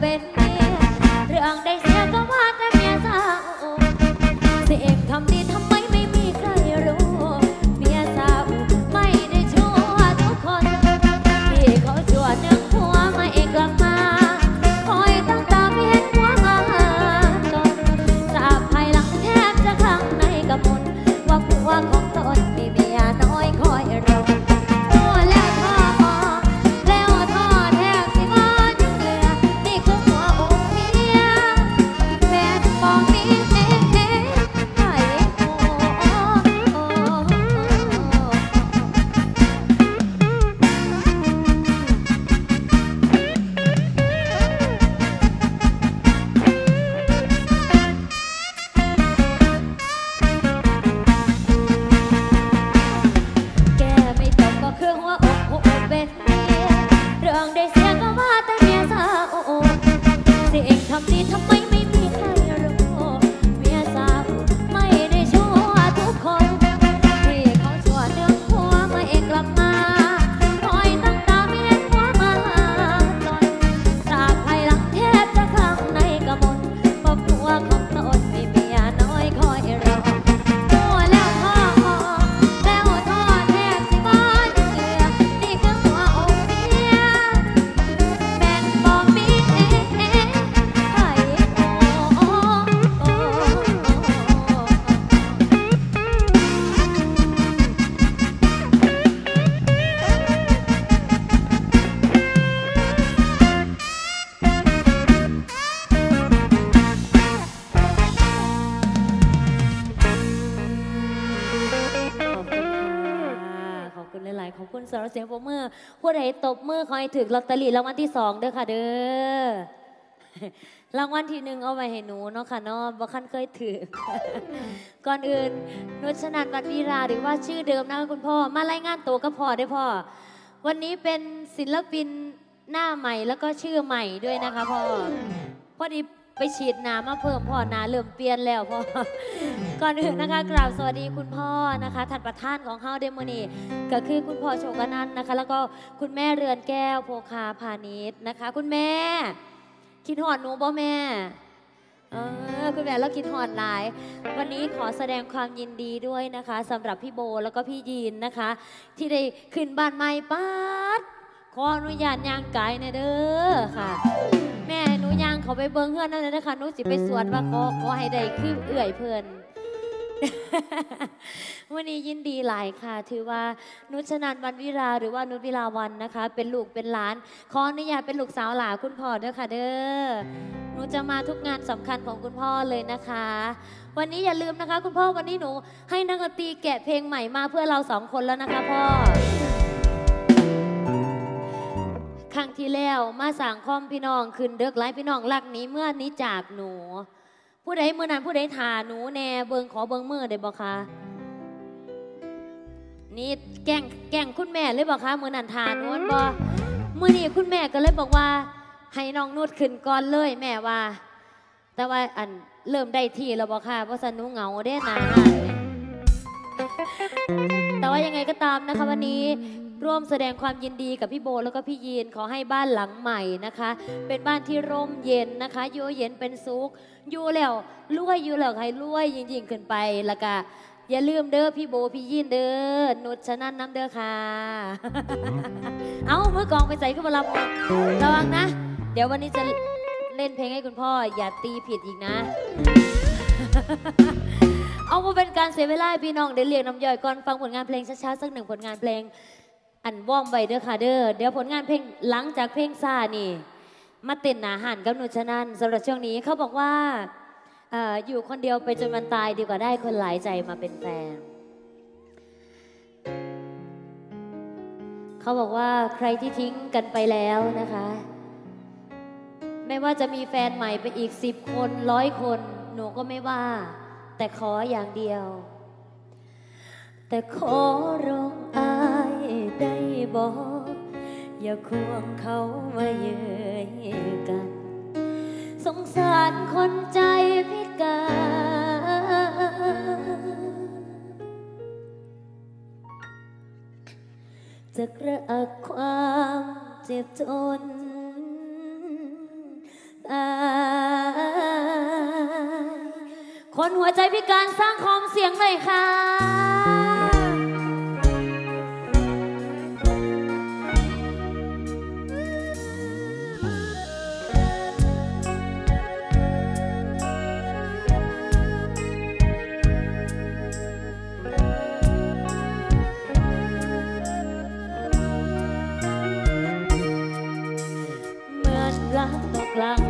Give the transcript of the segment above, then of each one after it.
เป็นเมียเรื่องได้ มือขอให้ถึกลอตเตอรี่รางวัลที่สองเด้อค่ะ เด้อรางวัลที่หนึ่งเอาไว้ให้หนูเนาะค่ะเนาะบ่คันเคยถือ ก่อนอื่นนุชนันท์วัดวีราหรือว่าชื่อเดิมนะคุณพ่อ มารายงานตัวก็พอได้พ่อ วันนี้เป็นศิลปินหน้าใหม่แล้วก็ชื่อใหม่ด้วยนะคะพ่อพอดี ไปฉีดน้ำมาเพิ่มพ่อหนาเริ่มเปลี่ยนแล้วพ่อ ก่อนอื่นนะคะกราบสวัสดีคุณพ่อนะคะท่านประธานของเฮาเดโมอนีก็คือคุณพ่อโชคอนันต์นะคะ แล้วก็คุณแม่เรือนแก้วโพคาพาณิชย์นะคะ คุณแม่ คิดหอดหนูบ่แม่เออคุณแม่แล้วคิดหอดหลาย วันนี้ขอแสดงความยินดีด้วยนะคะสำหรับพี่โบแล้วก็พี่ยีนนะคะ ที่ได้ขึ้นบ้านใหม่ป้าด ขออนุญาตย่างไกลหนะเด้อค่ะ แม่หนูย่างเขาไปเบิ้งเฮือนนั่นเลยนะคะหนูสิไปสวดว่าขอขอให้ได้คือเอื่อยเพิ่นวันนี้ยินดีหลายค่ะ ถือว่านุชนันวันวิราหรือว่านุชวิลาวันนะคะ เป็นลูกเป็นหลานขออนุญาตเป็นลูกสาวหลาคุณพ่อเด้อค่ะ เด้อหนูจะมาทุกงานสำคัญของคุณพ่อเลยนะคะ วันนี้อย่าลืมนะคะ คุณพ่อวันนี้หนู ให้นักดนตรีแกะเพลงใหม่มาเพื่อเราสองคนแล้วนะคะพ่อ ครั้งที่แล้ว มาสั่งคอมพี่น้องขึ้นเด็กไลฟ์พี่น้องรักหนี้เมื่อนี้จากหนู ผู้ใดเมื่อนั้นผู้ใดทาหนูแน่เบิงขอเบิงมือได้บ่คะนี่แกล้งแกล้งคุณแม่เลยบ่คะเมื่อนั้นทาหนูอันบ่มื่อนี้คุณแม่ก็เลยบอกว่า ให้น้องนุชขึ้นก่อนเลยแม่ว่า แต่ว่าอันเริ่มได้ที่แล้วบ่ค่ะเพราะสนุเหงาเด้นานแต่ว่ายังไงก็ตามนะคะวันนี้ ร่วมแสดงความยินดีกับพี่โบแล้วก็พี่ยีนขอให้บ้านหลังใหม่นะคะ เป็นบ้านที่ร่มเย็นนะคะอยู่เย็นเป็นสุขอยู่แล้วรวยอยู่แล้วให้รวยยิ่งๆขึ้นไปแล้วก็อย่าลืมเด้อพี่โบพี่ยีนเด้อนุชนันน้ำเด้อค่ะ เอามือกองไปใส่ขึ้นมารับระวังนะ เดี๋ยววันนี้จะเล่นเพลงให้คุณพ่อ อย่าตีผิดอีกนะ เอามาเป็นการเสียเวลาพี่น้องได้เรียกน้ำย่อยก่อนฟังผลงานเพลงช้าๆสักหนึ่งผลงานเพลง อันว่องไปเด้อค่ะเด้อเดี๋ยวผลงานเพลงหลังจากเพลงซานี่ มาเต้นหนาหันกับหนุชนันสำหรับช่วงนี้เขาบอกว่าอยู่คนเดียวไปจนวันตายดีกว่าได้คนหลายใจมาเป็นแฟนเขาบอกว่าใครที่ทิ้งกันไปแล้วนะคะ ไม่ว่าจะมีแฟนใหม่ไปอีกสิบคนร้อยคน หนูก็ไม่ว่า แต่ขออย่างเดียว แต่ขอร้องอ บอกอย่าควงเขามาเย้ยกัน สงสารคนใจพิการจะกระอักความเจ็บทนตายคนหัวใจพิการสร้างความเสียงหน่อยค่ะ cloud.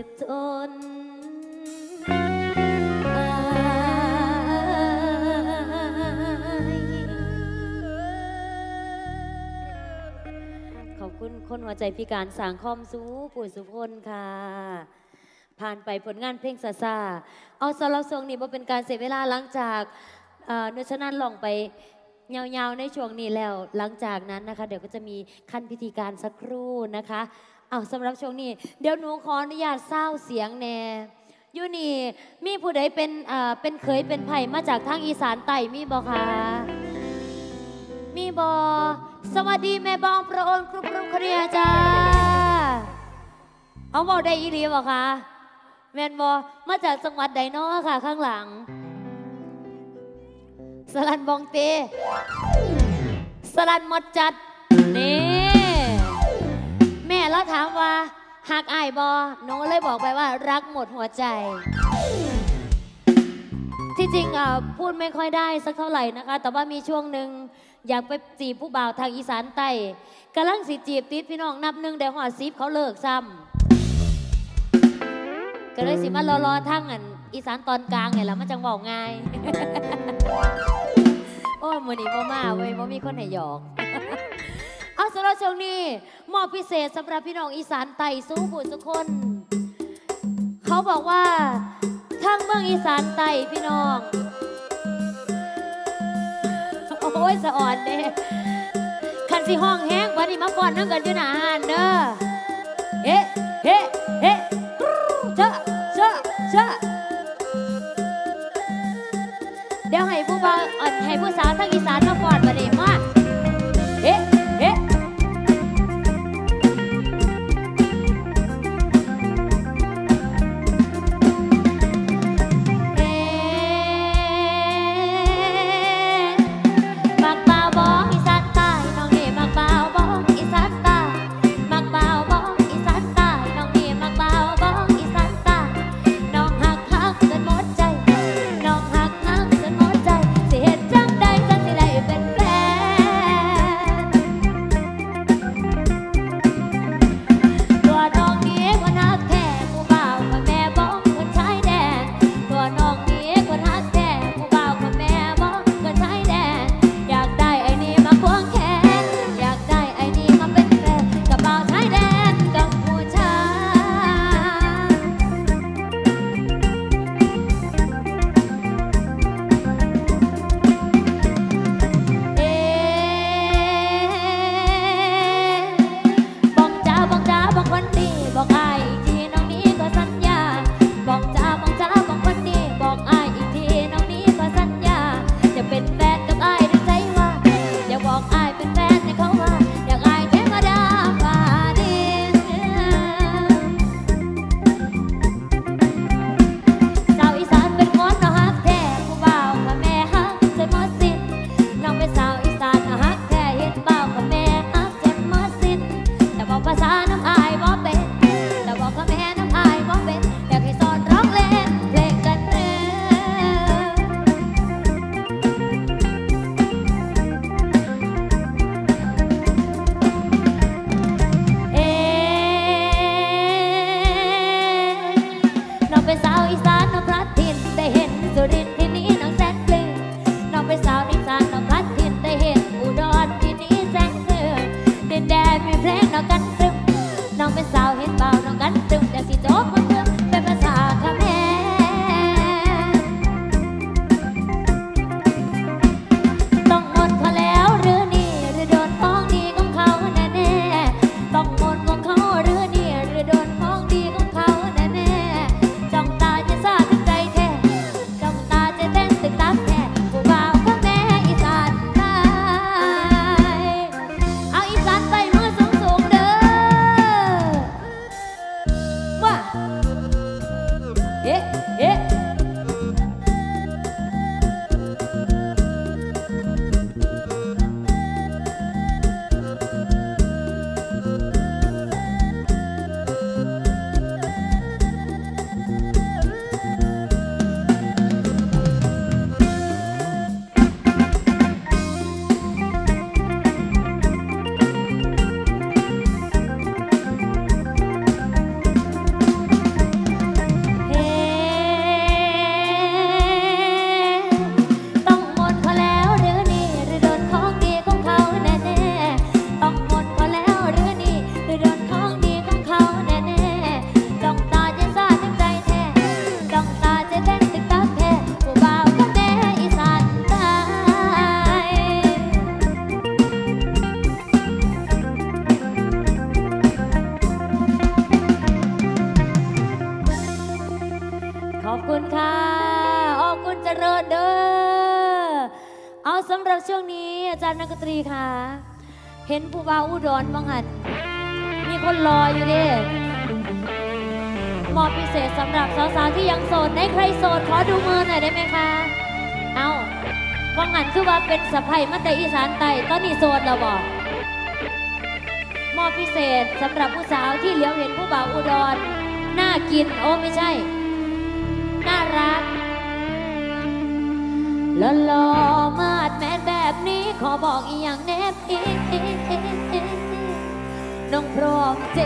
็บจนขอบคุณคนหัวใจพิการสางคอมสูปุ๋ยสุพลค่ะ ผ่านไปผลงานเพลงซาซาเอาสำหรับทรงนี้ว่าเป็นการเสียเวลาหลังจากเนื้อชนะลองไปยาวๆในช่วงนี้แล้ว หลังจากนั้นนะคะ เดี๋ยวก็จะมีขั้นพิธีการสักครู่นะคะ เอาสำหรับช่วงนี้ เดี๋ยวหนูขออนุญาตเศร้าเสียงแน่ยูนี่มีผู้ใดเป็นเอ่อเป็นเคยเป็นไผ่มาจากทางอีสานไต่มีบอคะมีบอสวัสดีแม่บองพระโอนครุบรุมครียจ้าเอาบอกได้อีหลีบอคะแมนบอมาจากจังหวัดใดน้อค่ะ ข้างหลัง สลันบองเต สลันมดจัดนี่ แล้วถามว่าหักอายบอน้องเลยบอกไปว่ารักหมดหัวใจ ที่จริงอะพูดไม่ค่อยได้สักเท่าไหร่นะคะ แต่ว่ามีช่วงหนึ่งอยากไปจีบผู้บ่าวทางอีสานใต้กำลังสิจีบติดพี่น้องนับหนึ่งเดี๋ยวหอดซีบเขาเลิกซ้ำก็เลยสิมารอรอทั้งอันอีสานตอนกลางไงแล้วมันจังบอกง่าย โอ้หมือนี้บ่มาเว้ยบ่มีคนให้หยอก เอาสำหรับช่วงนี้มอบพิเศษสำหรับพี่น้องอีสานไต่สู้บุตรสุคน เขาบอกว่าทั้งเมืองอีสานไต่พี่น้อง โอ้ยสะอ่อนเด้คันสิห้องแห้งวันนี้มาฟอนนั่งกันอยู่หนาหานเด้อเฮ้เฮ้เฮ้เชอะเชอะเชอะเดี๋ยวให้ผู้บ่าวให้ผู้สาวทางอีสานมาฟอนมาเด้มาเฮ้ บาอุดรบังหันมีคนรออยู่ดิมอบพิเศษสำหรับสาวๆที่ยังโสดในใครโสดขอดูมือหน่อยได้ไหมคะ เอาบังหันชื่อว่าเป็นสะพายมัตเตอีสานไต่ตอนนี้โสดแล้วบอกมอบพิเศษสำหรับผู้สาวที่เหลียวเห็นผู้บ่าวอุดรน่ากินโอ้ไม่ใช่ น่ารักลหล่อมาดแมนแบบนี้ขอบอกอีกอย่างเน็บอีก รอบเจ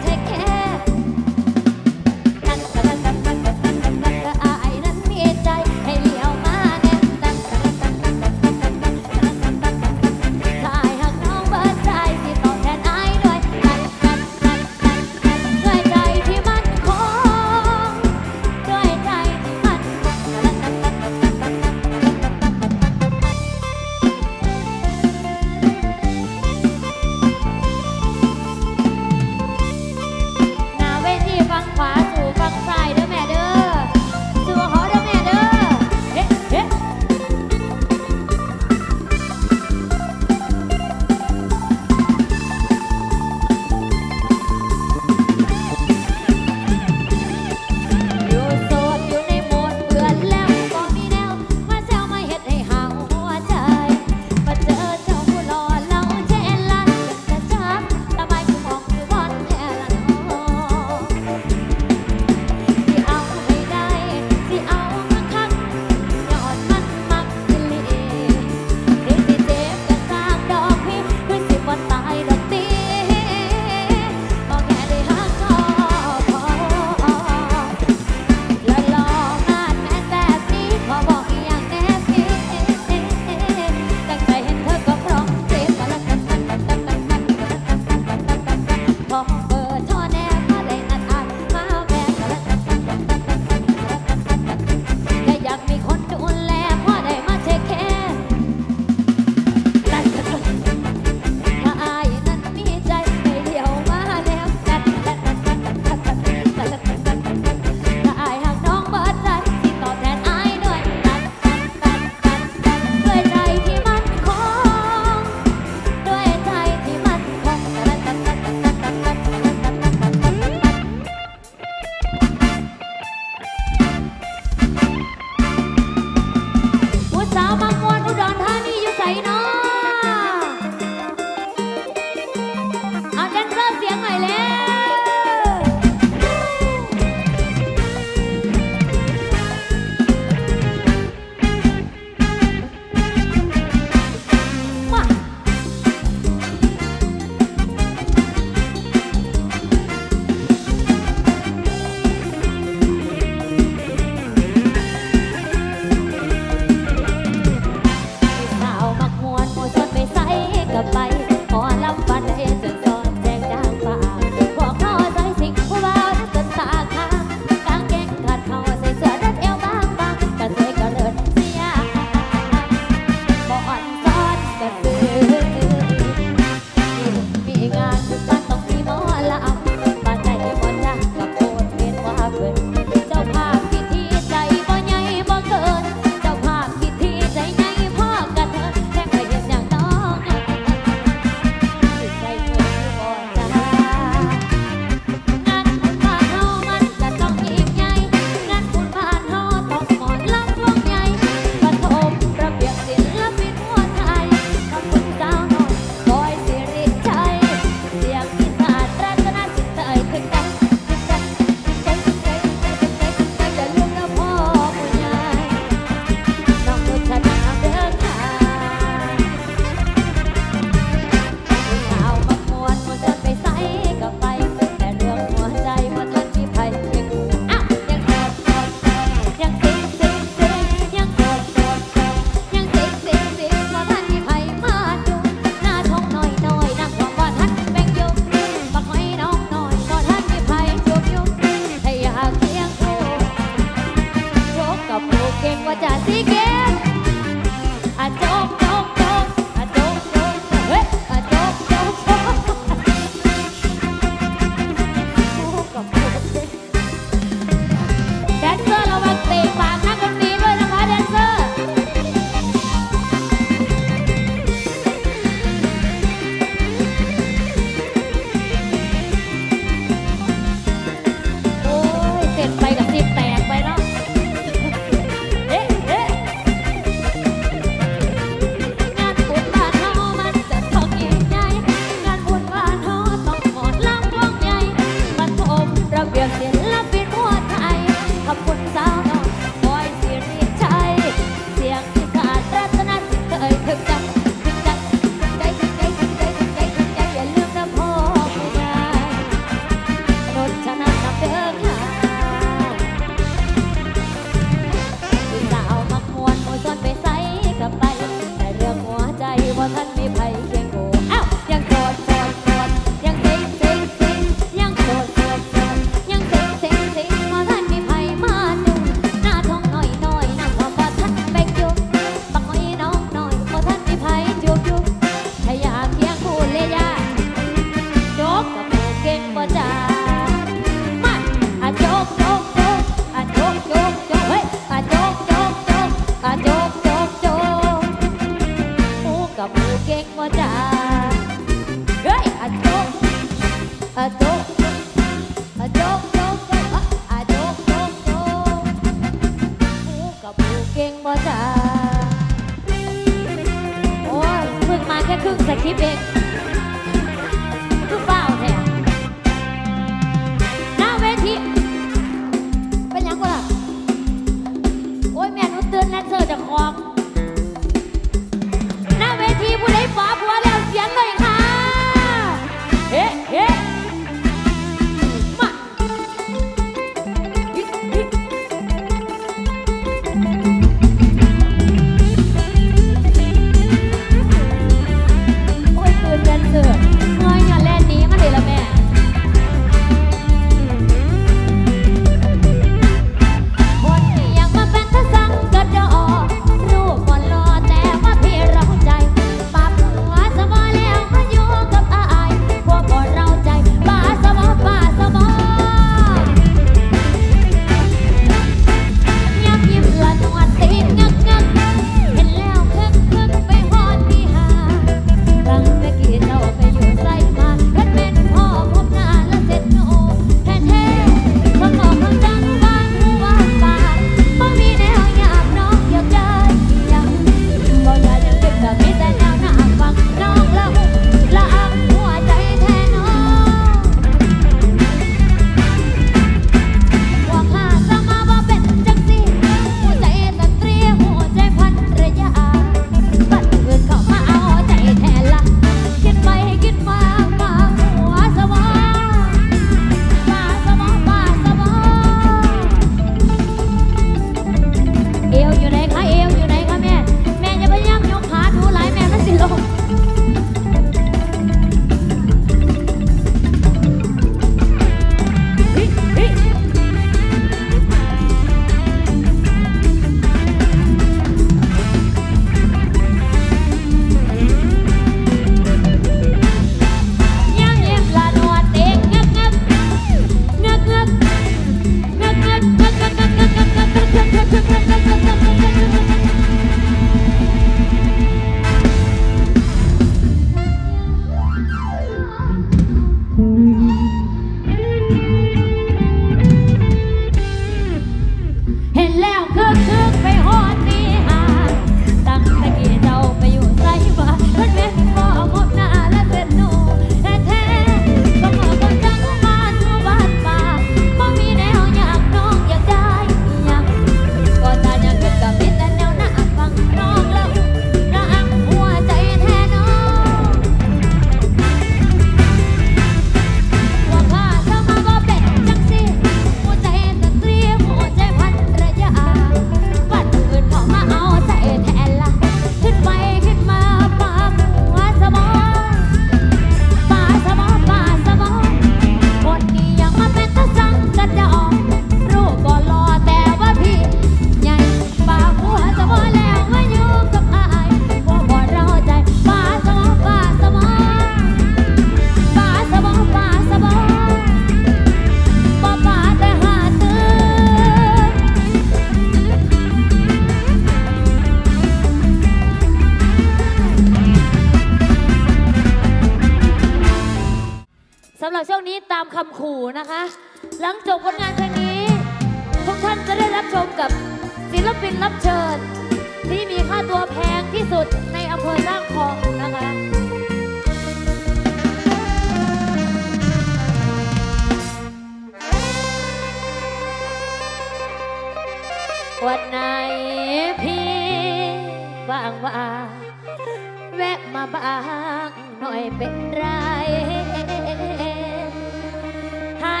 ให้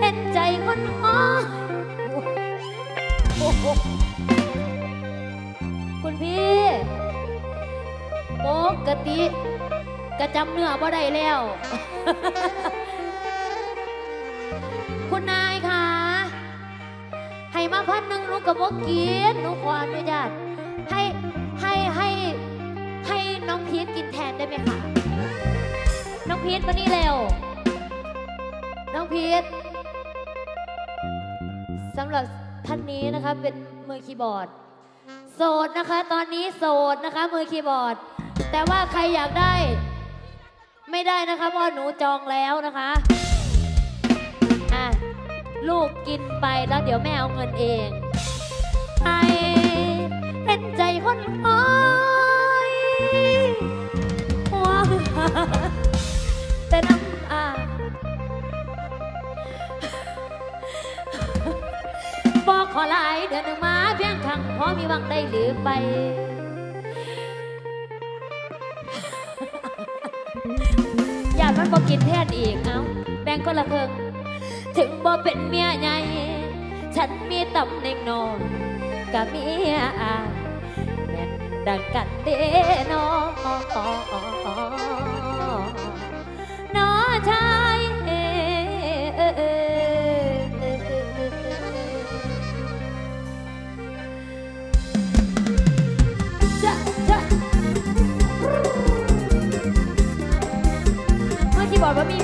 เห็นใจคนอ้อคุณพี่ปกติกระจำเนื้อบ่ได้แล้ว คุณนายคะให้มาพันหนึ่งหนูกับโบกินหนูขออนุญาตให้ให้ให้ให้น้องพีทกินแทนได้ไหมคะ พีทมานี่เร็ว น้องพีทสำหรับท่านนี้นะคะเป็นมือคีย์บอร์ด โสดนะคะ ตอนนี้โสดนะคะ มือคีย์บอร์ด แต่ว่าใครอยากได้ ไม่ได้นะคะเพราะหนูจองแล้วนะคะอะลูกกินไปแล้วเดี๋ยวแม่เอาเงินเองไอเห็นใจคนอ้อยว้ว แต่น้ำอาบอกขอลายเดือนหนึ่งมาเพียงครั้งพอมีวังได้หรือไป อย่ามันบอกกินแทย์อีกเอาแบ่งคนละเพิงถึงบอกเป็นเมียใหญ่ฉันมีตำแหน่งนอนกับเมียอาแม่นดังกันเด้น้อ ชายจะจะมาที่บอกว่ามี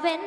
bên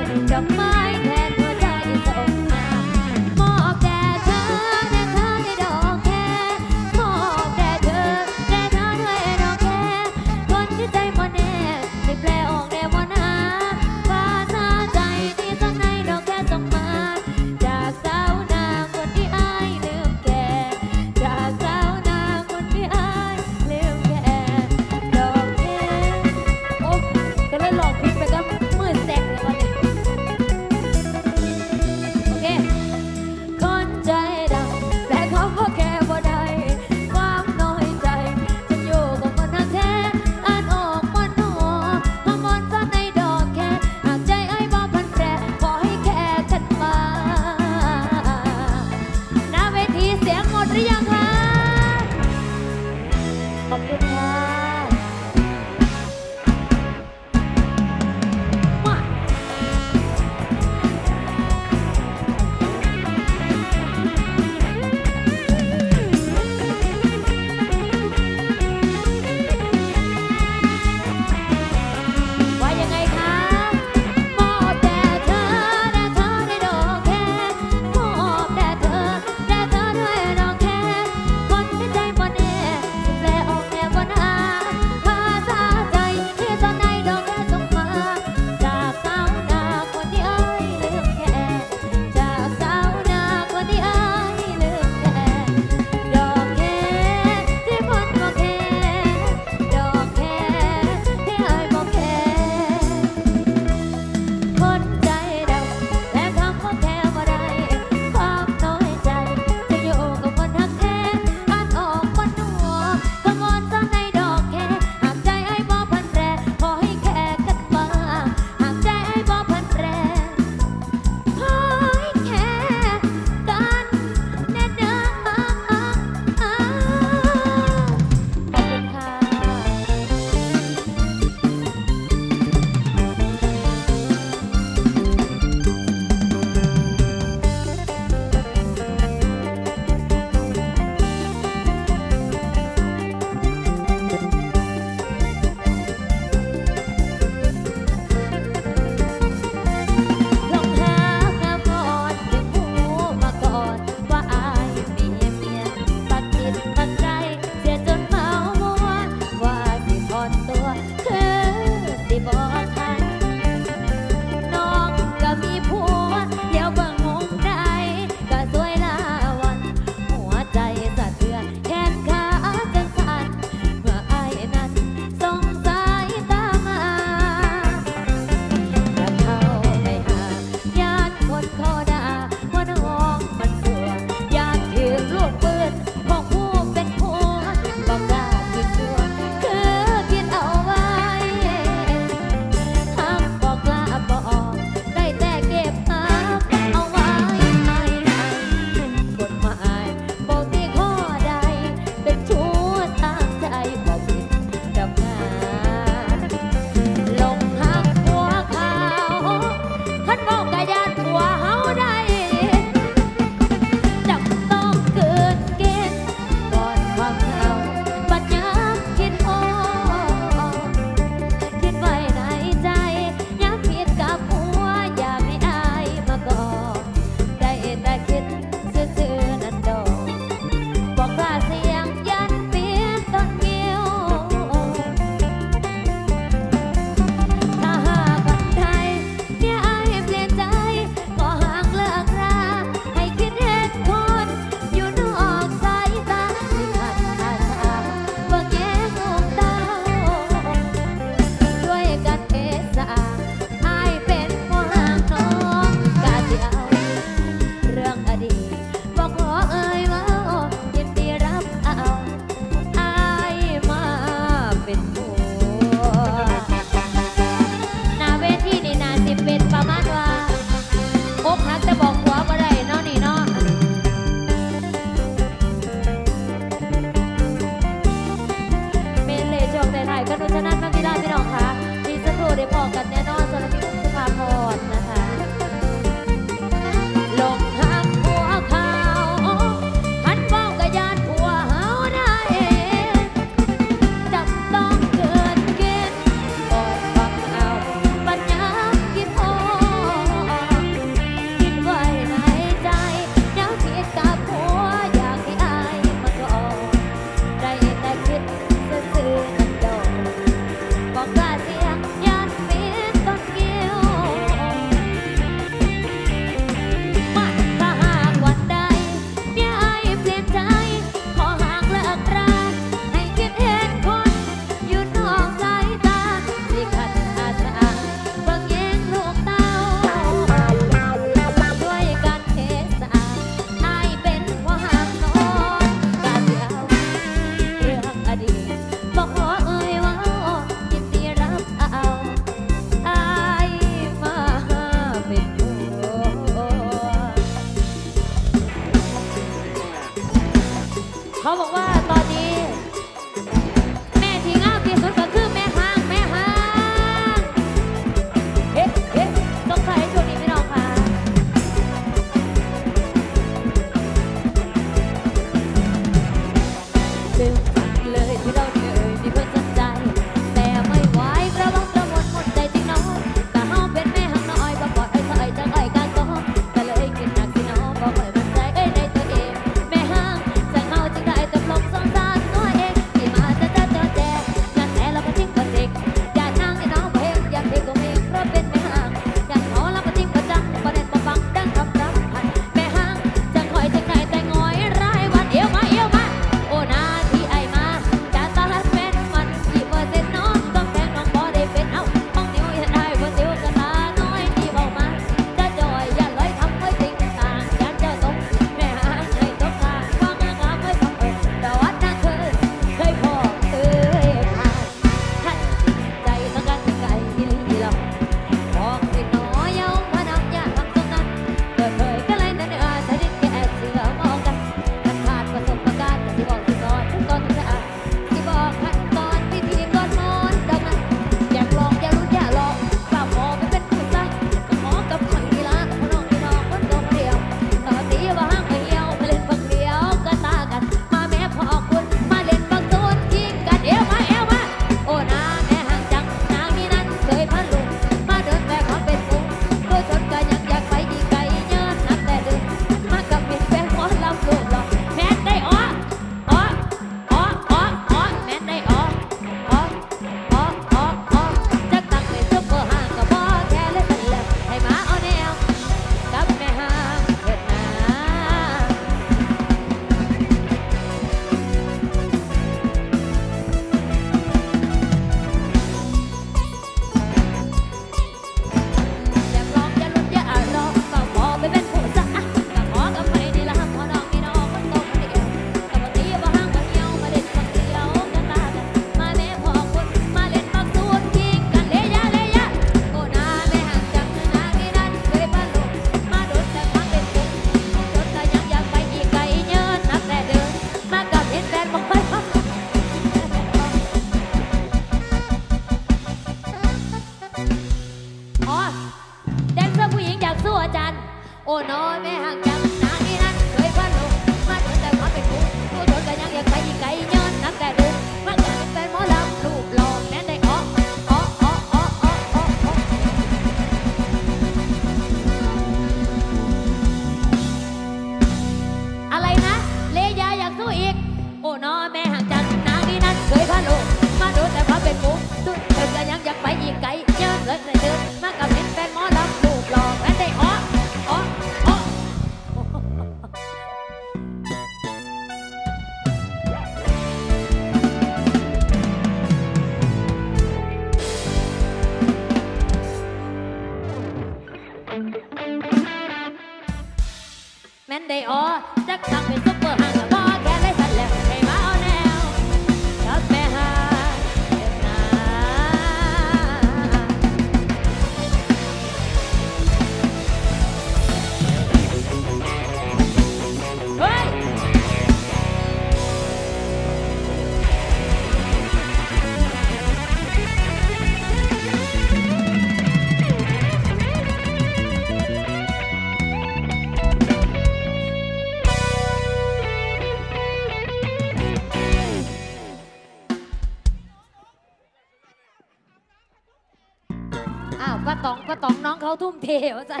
ทุ่มเทว่าจัน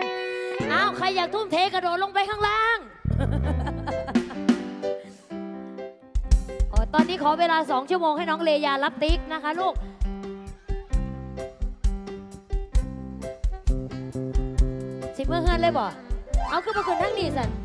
อ้าวใครอยากทุ่มเทกระโดดลงไปข้างล่างตอนนี้ขอเวลาสองชั่วโมงให้น้องเลยารับติ๊กนะคะลูกสิเมื่อเฮือนเลยบ่ เอาขึ้นมาขึ้นทั้งนี้สัน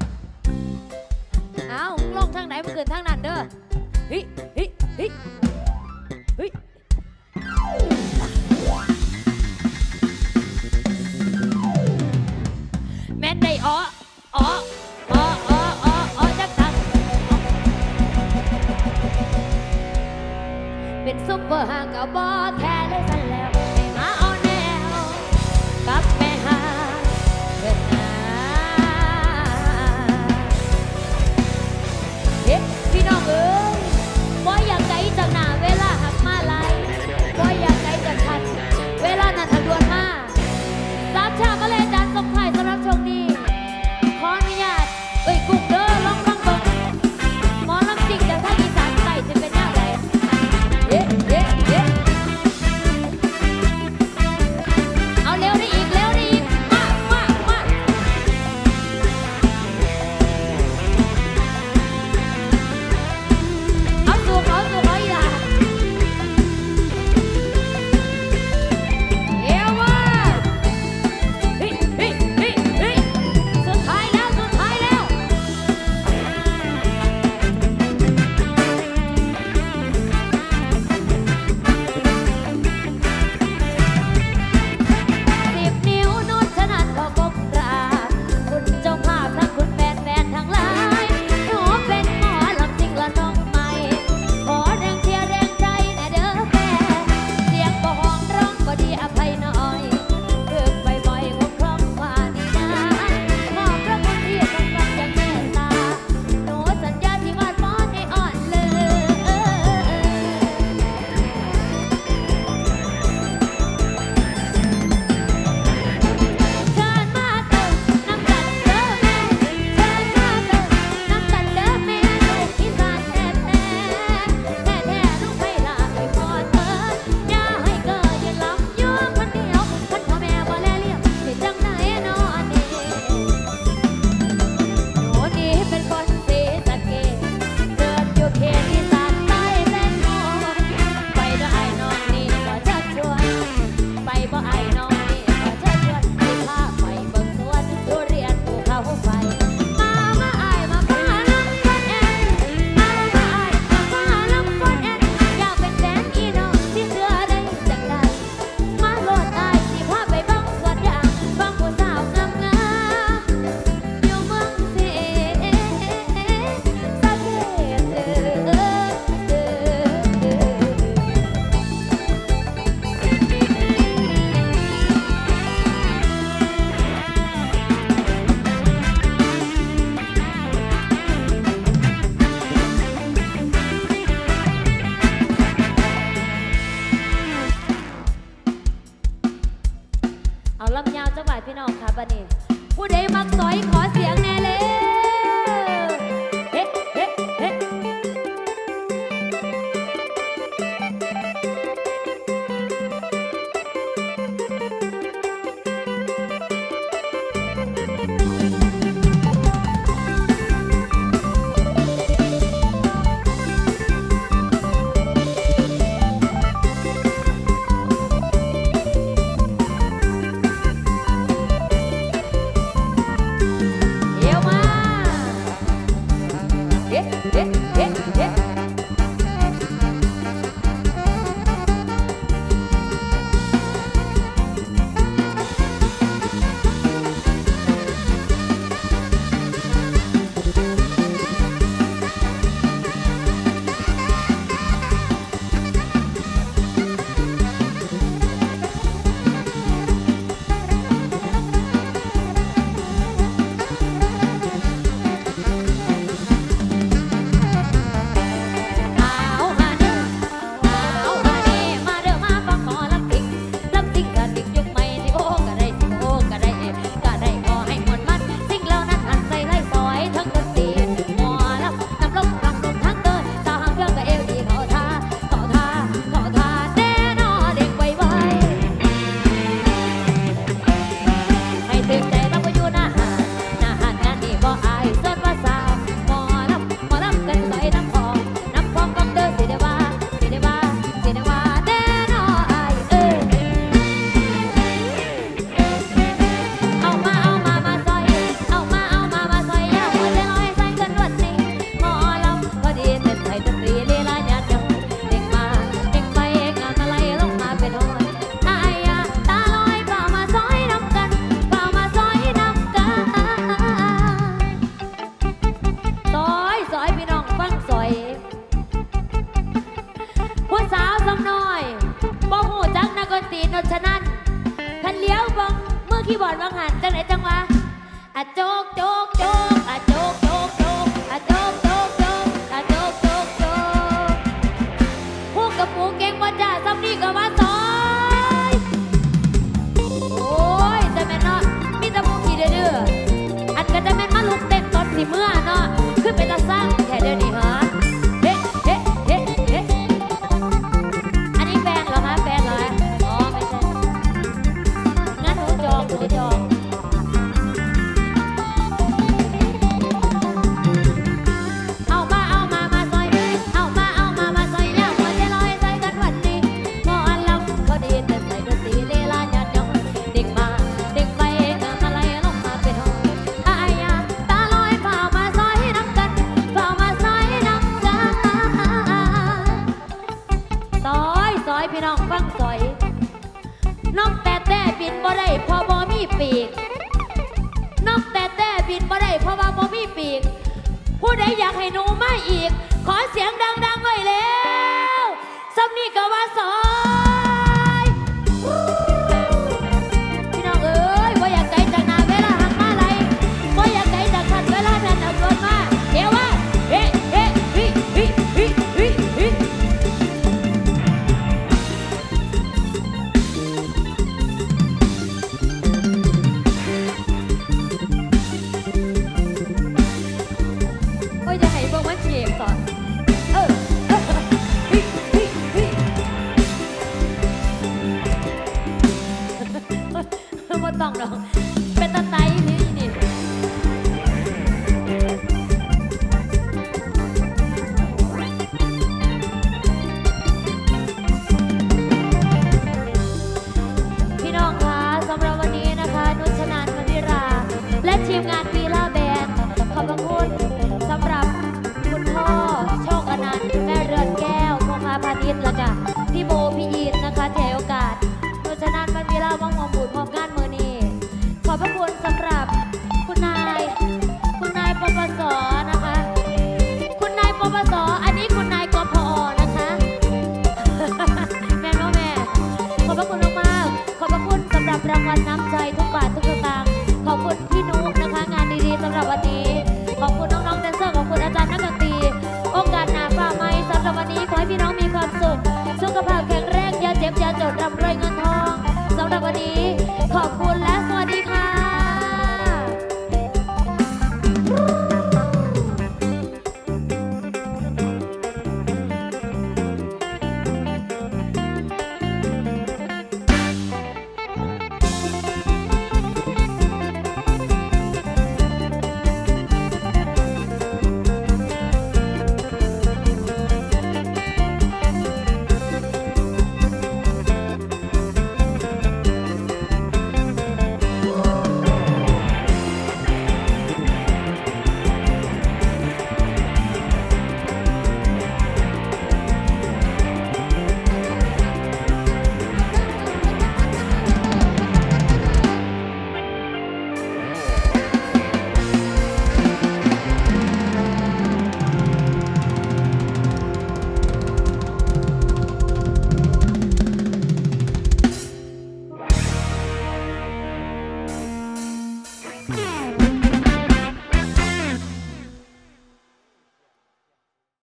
บ่